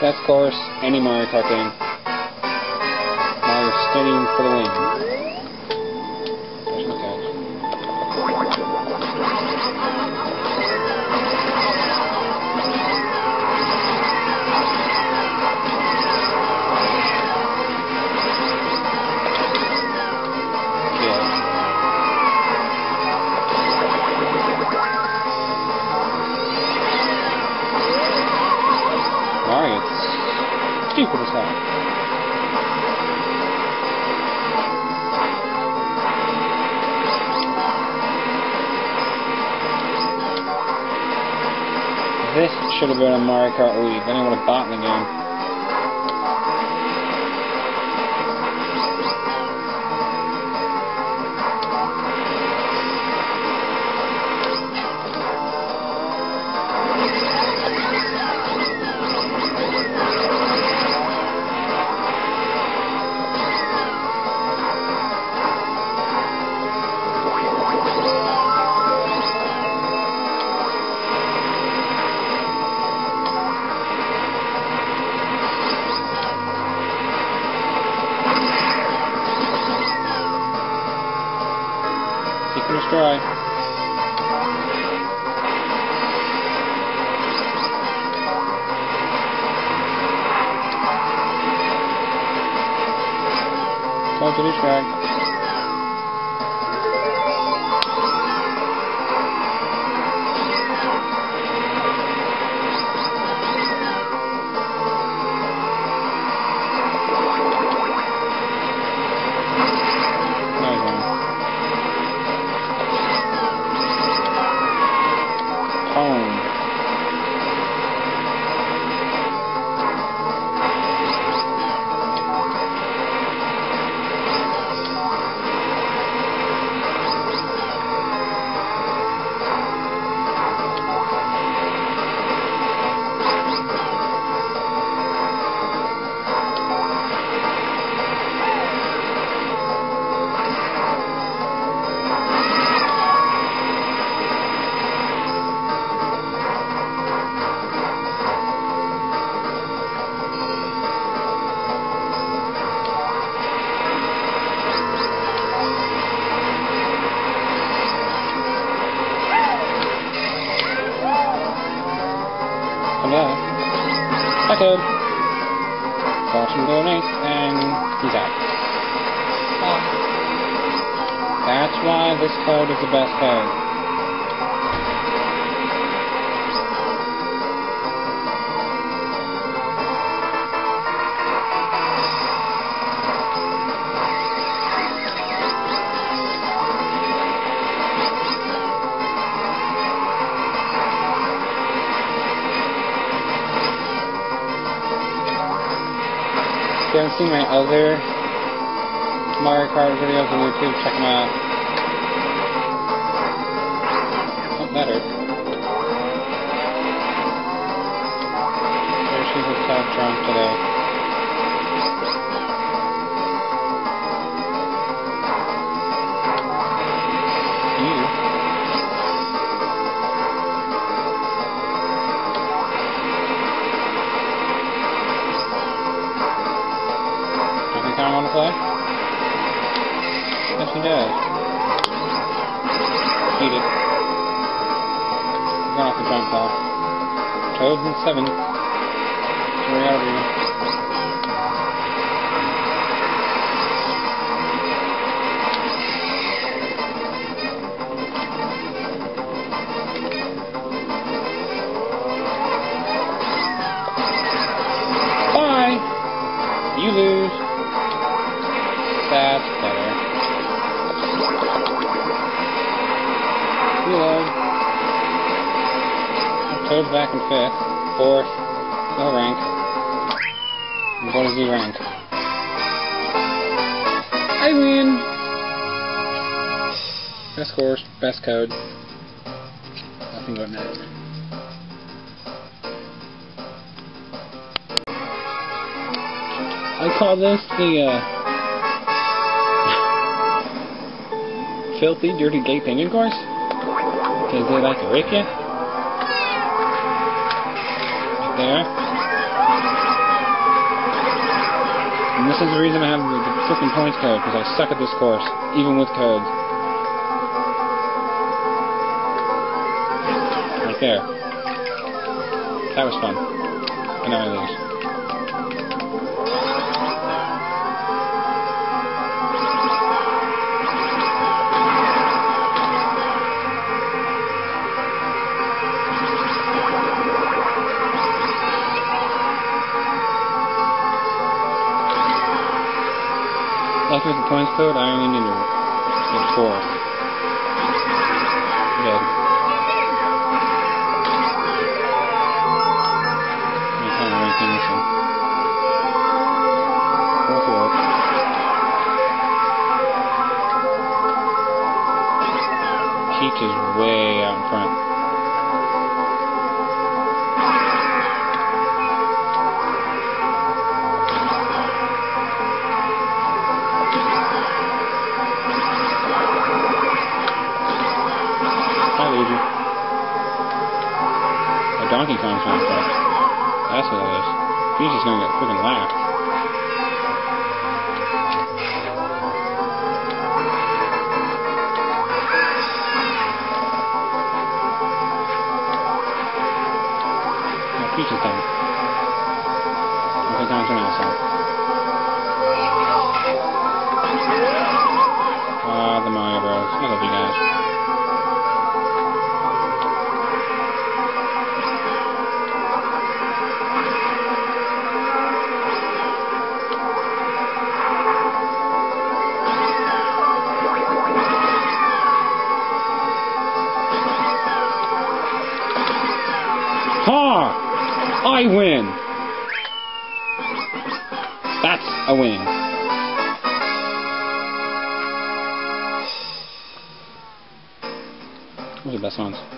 best course, any Mario Kart game. Wario Stadium for the win. This should have been a Mario Kart Wii. Then I would have bought the game. Destroy. Go to this drag. Back. Hi, Toad. Him donate, and he's out. That's why this code is the best code. Haven't seen my other Mario Kart videos on YouTube, check them out. He does. Eat it. Going off the jump off. Toads in seventh. Three out of you. Bye! You lose. That's better. Toad's back in fifth. Fourth. No rank. And what is he rank? I win! Best course, best code. Nothing but net. I call this the, uh, filthy, dirty, gay penguin course. Because they like to rape you there. And this is the reason I have the, the freaking points code, because I suck at this course, even with codes. Right there. That was fun. And now I lose. With the points code, I only need four. This one. Fourth work. Peach is way out in front. Donkey not front. That's what it is. He's just gonna get freaking laughed. Oh, Peach I win! That's a win. Those are the best ones.